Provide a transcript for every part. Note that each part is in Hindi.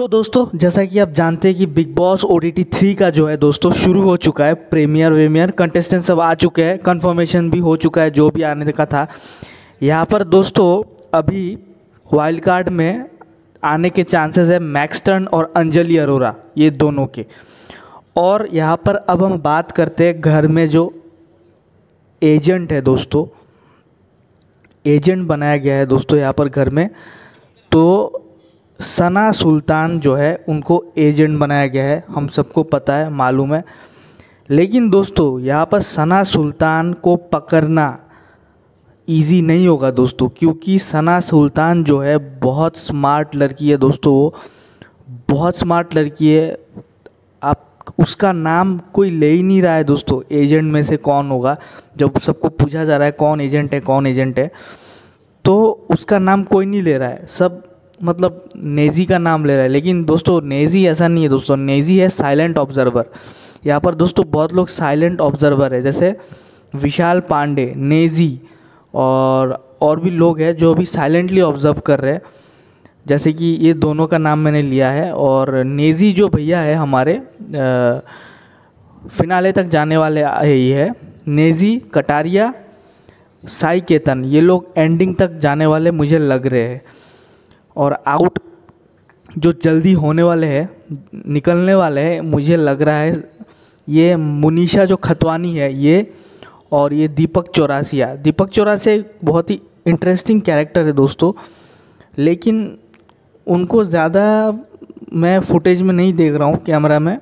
सो so, दोस्तों जैसा कि आप जानते हैं कि Bigg Boss O T three का जो है दोस्तों शुरू हो चुका है प्रीमियर वेमियर कंटेस्टेंट सब आ चुके हैं कंफर्मेशन भी हो चुका है जो भी आने का था। यहाँ पर दोस्तों अभी वाइल्ड कार्ड में आने के चांसेस है मैक्सटर्न और अंजलि अरोरा ये दोनों के। और यहाँ पर अब हम बात करते हैं घर में जो एजेंट है दोस्तों एजेंट बनाया गया है दोस्तों यहाँ पर घर में। तो सना सुल्तान जो है, उनको एजेंट बनाया गया है। हम सबको पता है, मालूम है। लेकिन दोस्तों, यहाँ पर सना सुल्तान को पकड़ना इजी नहीं होगा दोस्तों, क्योंकि सना सुल्तान जो है, बहुत स्मार्ट लड़की है दोस्तों वो। बहुत स्मार्ट लड़की है। आप, उसका नाम कोई ले ही नहीं रहा है दोस्तों। एजेंट में से कौन होगा? जब सबको पूछा जा रहा है, कौन एजेंट है, कौन एजेंट है तो उसका नाम कोई नहीं ले रहा है। सब मतलब नेज़ी का नाम ले रहा है। लेकिन दोस्तों नेज़ी ऐसा नहीं है दोस्तों। नेज़ी है साइलेंट ऑब्जर्वर यहाँ पर दोस्तों बहुत लोग साइलेंट ऑब्जर्वर है। जैसे विशाल पांडे नेज़ी और और भी लोग हैं जो अभी साइलेंटली ऑब्ज़र्व कर रहे हैं। जैसे कि ये दोनों का नाम मैंने लिया है और नेज़ी जो भैया है हमारे फिनाले तक जाने वाले ही है। नेज़ी कटारिया साई केतन ये लोग एंडिंग तक जाने वाले मुझे लग रहे हैं। और आउट जो जल्दी होने वाले हैं, निकलने वाले हैं, मुझे लग रहा है ये मुनीषा जो खतवानी है ये और ये दीपक चौरासिया। दीपक चौरासिया बहुत ही इंटरेस्टिंग कैरेक्टर है दोस्तों, लेकिन उनको ज़्यादा मैं फुटेज में नहीं देख रहा हूँ कैमरा में।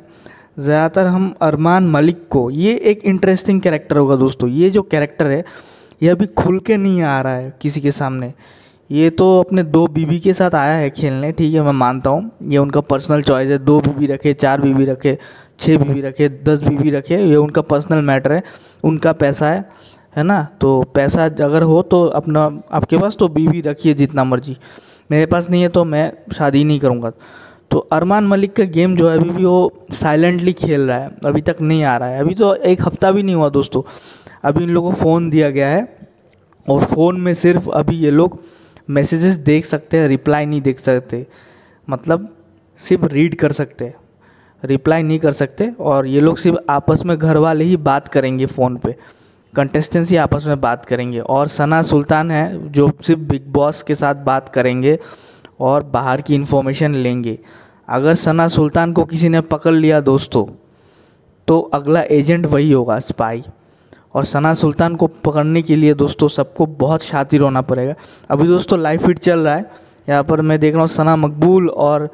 ज़्यादातर हम अरमान मलिक को, ये एक इंटरेस्टिंग कैरेक्टर होगा दोस्तों, ये जो कैरेक्टर है, ये अभी खुल के नहीं आ रहा है किसी के सामने। ये तो अपने दो बीबी के साथ आया है खेलने, ठीक है, मैं मानता हूँ। ये उनका पर्सनल चॉइस है, दो बीबी रखे, चार बीबी रखे छः बीबी रखे, दस बीबी रखे, ये उनका पर्सनल मैटर है, उनका पैसा है है ना? तो पैसा अगर हो तो अपना, आपके पास तो बीवी रखिए जितना मर्ज़ी। मेरे पास नहीं है तो मैं शादी नहीं करूँगा। तो अरमान मलिक का गेम जो है, अभी भी वो साइलेंटली खेल रहा है, अभी तक नहीं आ रहा है। अभी तो एक हफ़्ता भी नहीं हुआ दोस्तों। अभी इन लोगों को फ़ोन दिया गया है, और फ़ोन में सिर्फ़ अभी ये लोग मैसेजेस देख सकते हैं रिप्लाई नहीं देख सकते। मतलब सिर्फ़ रीड कर सकते रिप्लाई नहीं कर सकते और ये लोग सिर्फ़ आपस में घर वाले ही बात करेंगे फ़ोन पे। कंटेस्टेंट्स ही आपस में बात करेंगे। और सना सुल्तान है, जो सिर्फ़ बिग बॉस के साथ बात करेंगे और बाहर की इन्फॉर्मेशन लेंगे। अगर सना सुल्तान को किसी ने पकड़ लिया दोस्तों तो अगला एजेंट वही होगा स्पाई और सना सुल्तान को पकड़ने के लिए दोस्तों सबको बहुत शातिर होना पड़ेगा। अभी दोस्तों लाइव फिट चल रहा है। यहाँ पर मैं देख रहा हूँ सना मकबूल और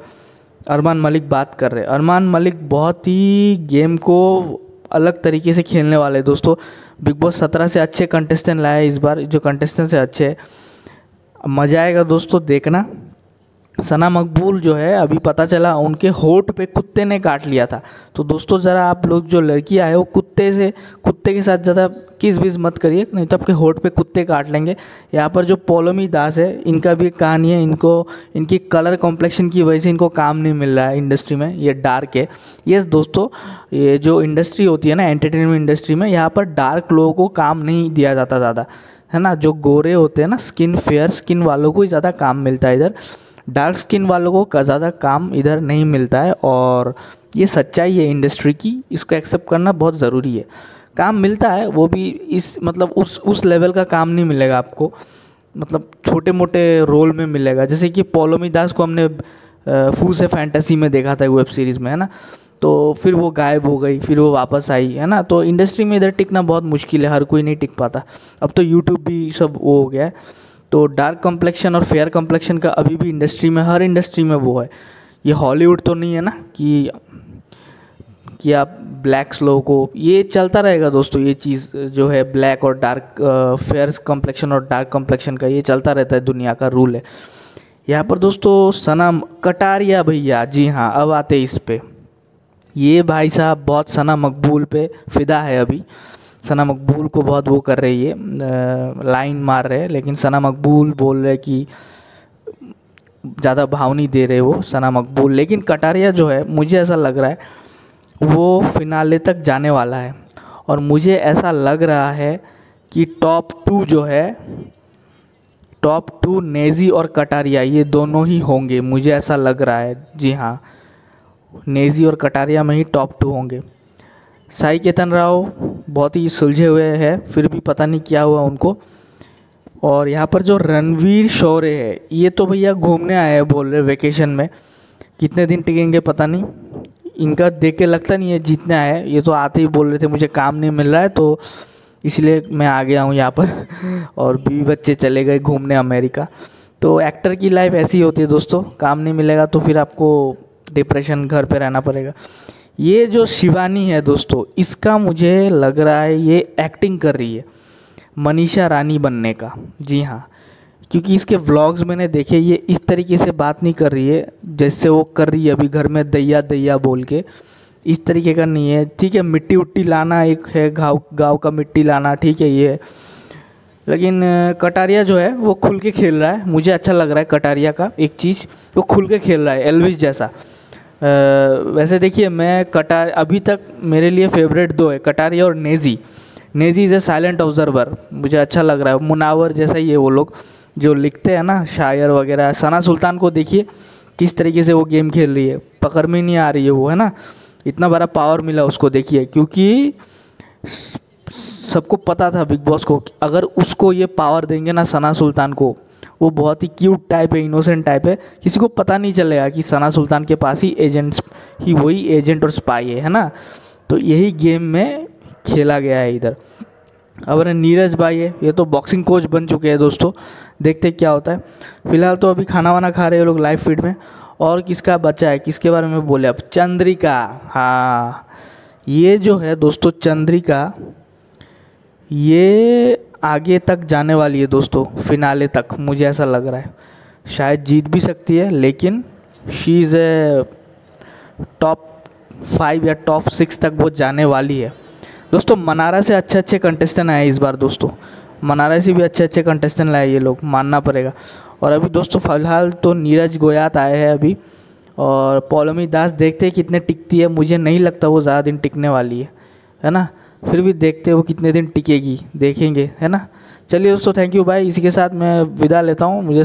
अरमान मलिक बात कर रहे हैं। अरमान मलिक बहुत ही गेम को अलग तरीके से खेलने वाले दोस्तों। बिग बॉस सत्रह से अच्छे कंटेस्टेंट लाए इस बार, जो कंटेस्टेंट से अच्छे मज़ा आएगा दोस्तों देखना। सना मकबूल जो है, अभी पता चला उनके होठ पे कुत्ते ने काट लिया था। तो दोस्तों, ज़रा आप लोग जो लड़की आए हो, कुत्ते से, कुत्ते के साथ ज़्यादा किस बीस मत करिए, नहीं तो आपके होठ पे कुत्ते काट लेंगे। यहाँ पर जो पोलोमी दास है, इनका भी एक कहानी है, इनको, इनकी कलर कॉम्प्लेक्शन की वजह से इनको काम नहीं मिल रहा है इंडस्ट्री में, ये डार्क है। ये दोस्तों, ये जो इंडस्ट्री होती है ना, एंटरटेनमेंट इंडस्ट्री में, यहाँ पर डार्क लोगों को काम नहीं दिया जाता ज़्यादा, है ना? जो गोरे होते हैं ना, स्किन फेयर, स्किन वालों को ही ज़्यादा काम मिलता है इधर। डार्क स्किन वालों को ज़्यादा काम इधर नहीं मिलता है और ये सच्चाई है इंडस्ट्री की, इसको एक्सेप्ट करना बहुत ज़रूरी है। काम मिलता है, वो भी इस मतलब उस उस लेवल का काम नहीं मिलेगा आपको। मतलब छोटे मोटे रोल में मिलेगा, जैसे कि पोलोमी दास को हमने फू से फैंटेसी में देखा था वेब सीरीज़ में, है ना? तो फिर वो गायब हो गई, फिर वो वापस आई, है ना? तो इंडस्ट्री में इधर टिकना बहुत मुश्किल है, हर कोई नहीं टिक पाता। अब तो यूट्यूब भी सब वो हो गया है। तो डार्क कम्प्लेक्शन और फेयर कम्प्लेक्शन का अभी भी इंडस्ट्री में, हर इंडस्ट्री में वो है। ये हॉलीवुड तो नहीं है ना कि कि आप ब्लैक्स लोगों को, ये चलता रहेगा दोस्तों, ये चीज़ जो है ब्लैक और डार्क फेयर कम्प्लेक्शन और डार्क कम्प्लेक्शन का ये चलता रहता है, दुनिया का रूल है। यहाँ पर दोस्तों, सनम कटारिया भैया, जी हाँ अब आते इस पे। ये भाई साहब बहुत सना मकबूल पे फ़िदा है अभी। सना मकबूल को बहुत वो कर रही है लाइन मार रहे हैं, लेकिन सना मकबूल बोल रहे कि ज़्यादा भाव नहीं दे रहे वो सना मकबूल। लेकिन कटारिया जो है, मुझे ऐसा लग रहा है, वो फिनाले तक जाने वाला है। और मुझे ऐसा लग रहा है कि टॉप टू जो है, टॉप टू नेजी और कटारिया, ये दोनों ही होंगे। मुझे ऐसा लग रहा है, जी हाँ नेजी और कटारिया में ही टॉप टू होंगे। साई केतन राव बहुत ही सुलझे हुए हैं, फिर भी पता नहीं क्या हुआ उनको। और यहाँ पर जो रणवीर शौर्य है, ये तो भैया घूमने आए हैं बोल रहे वेकेशन में। कितने दिन टिकेंगे पता नहीं। इनका देख के लगता नहीं है जीतने आए ये तो आते ही बोल रहे थे, मुझे काम नहीं मिल रहा है तो इसलिए मैं आ गया हूँ यहाँ पर। और बीवी बच्चे चले गए घूमने अमेरिका। तो एक्टर की लाइफ ऐसी होती है दोस्तों, काम नहीं मिलेगा तो फिर आपको डिप्रेशन घर पे रहना पड़ेगा। ये जो शिवानी है दोस्तों, इसका मुझे लग रहा है ये एक्टिंग कर रही है, मनीषा रानी बनने का। जी हाँ क्योंकि इसके व्लॉग्स मैंने देखे, ये इस तरीके से बात नहीं कर रही है, जैसे वो कर रही है अभी घर में दैया दैया बोल के। इस तरीके का नहीं है, ठीक है, मिट्टी उट्टी लाना एक है गाँव गाँव का मिट्टी लाना, ठीक है, ये लेकिन, कटारिया जो है, वो खुल के खेल रहा है, मुझे अच्छा लग रहा है कटारिया का एक चीज़, वो खुल के खेल रहा है, एलविस जैसा। वैसे देखिए, मैं कटार, अभी तक मेरे लिए फेवरेट दो है कटारिया और Naezy. Naezy is a silent observer मुझे अच्छा लग रहा है। मुनावर जैसा ही है वो लोग, जो लिखते हैं ना, शायर वगैरह। सना सुल्तान को देखिए, किस तरीके से वो गेम खेल रही है। पकड़ में नहीं आ रही है वो, है ना? इतना बड़ा पावर मिला उसको देखिए, क्योंकि सबको पता था बिग बॉस को अगर उसको ये पावर देंगे ना सना सुल्तान को वो बहुत ही क्यूट टाइप है इनोसेंट टाइप है। किसी को पता नहीं चलेगा कि सना सुल्तान के पास ही एजेंट ही वही एजेंट और स्पाई है है ना? तो यही गेम में खेला गया है इधर। अब नीरज भाई है, ये तो बॉक्सिंग कोच बन चुके हैं दोस्तों। देखते क्या होता है। फ़िलहाल तो अभी खाना वाना खा रहे हैं लोग लाइव फ़ीड में। और किसका बच्चा है, किसके बारे में बोले अब? चंद्रिका। हाँ ये जो है दोस्तों, चंद्रिका, ये आगे तक जाने वाली है दोस्तों फिनाले तक, मुझे ऐसा लग रहा है। शायद जीत भी सकती है, लेकिन she is a top five या टॉप सिक्स तक वो जाने वाली है। दोस्तों, मनारा से अच्छे अच्छे कंटेस्टेंट आए इस बार दोस्तों। मनारा से भी अच्छे अच्छे कंटेस्टेंट लाए ये लोग, मानना पड़ेगा। और अभी दोस्तों, फ़िलहाल तो नीरज गोयात आए हैं अभी, और पौलमी दास देखते हैं कितने टिकती है, मुझे नहीं लगता वो ज़्यादा दिन टिकने वाली है है ना? फिर भी देखते हो कितने दिन टिकेगी, देखेंगे, है ना? चलिए दोस्तों थैंक यू भाई इसी के साथ मैं विदा लेता हूँ। मुझे